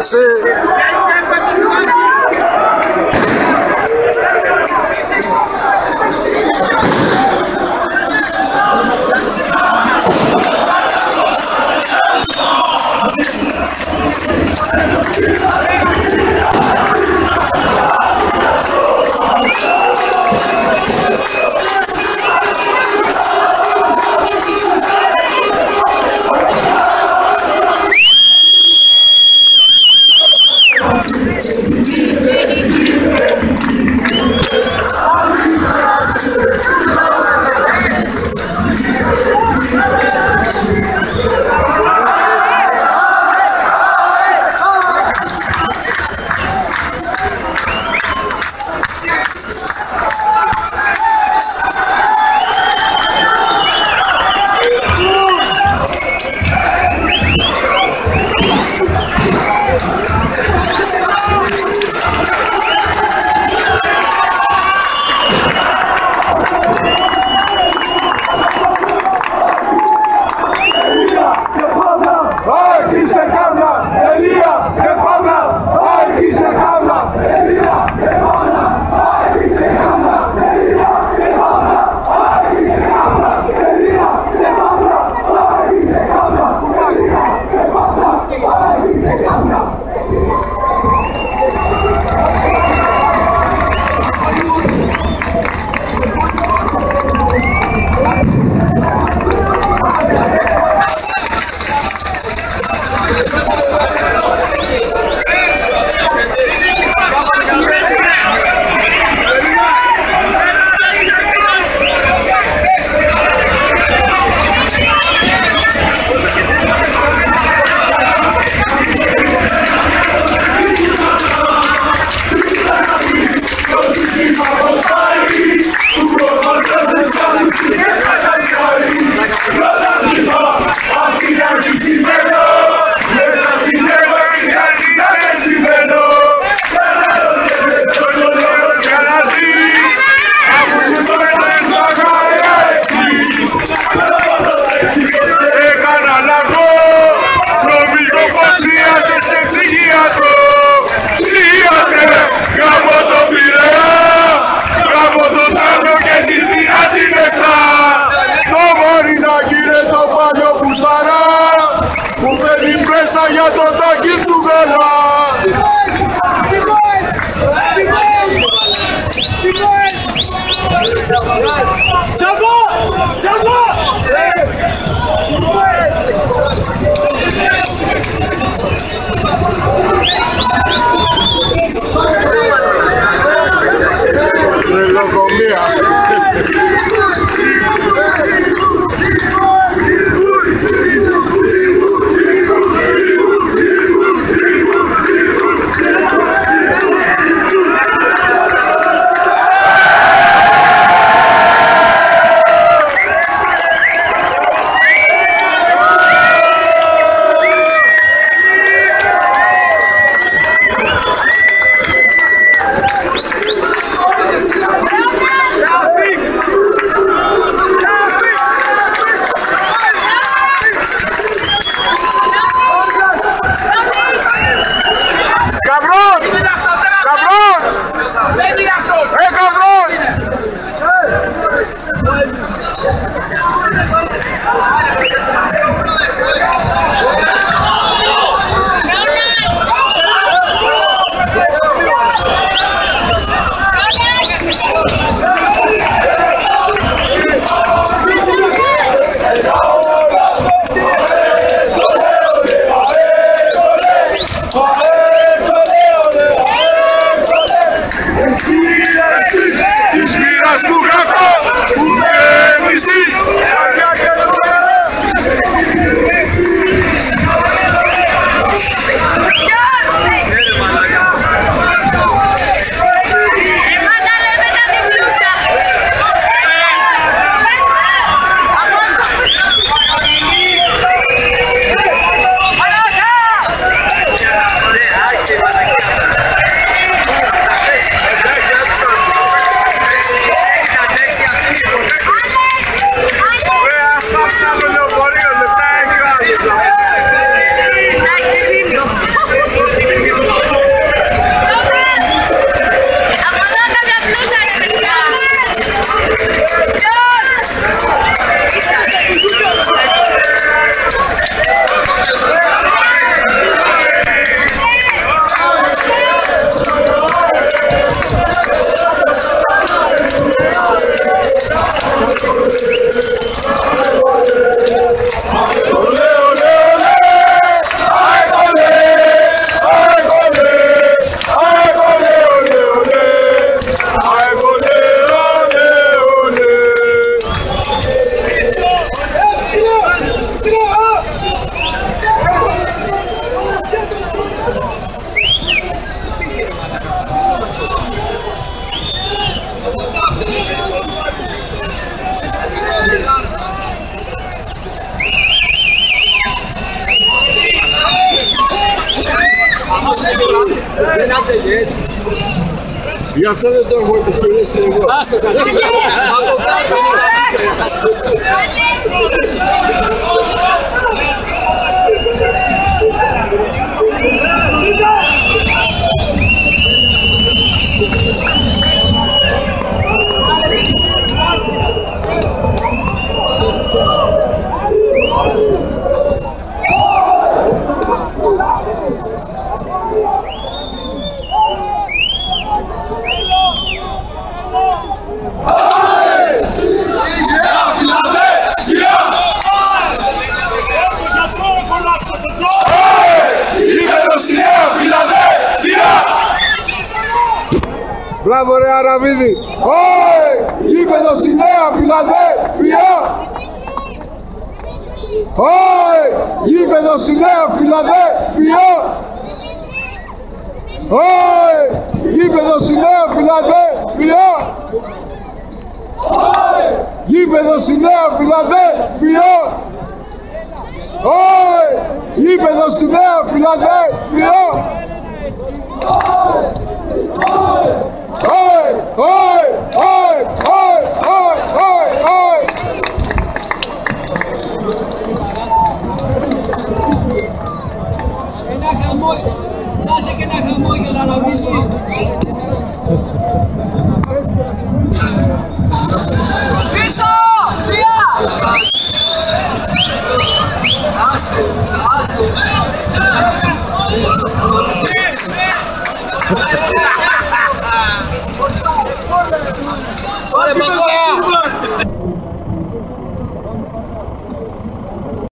Services. Я второй дорогой повторился его. А, что там? Μπράβο ρε Αραβίδη. Ωι! Γήπεδο στη Νέα Φιλαδέλφια. Ωι! Γήπεδο στη Νέα Φιλαδέλφια. Ωι! Γήπεδο στη Νέα Φιλαδέλφια. Γήπεδο στη Νέα Φιλαδέλφια. Ωι! Γήπεδο στη Νέα Φιλαδέλφια. Oi, oi, oi,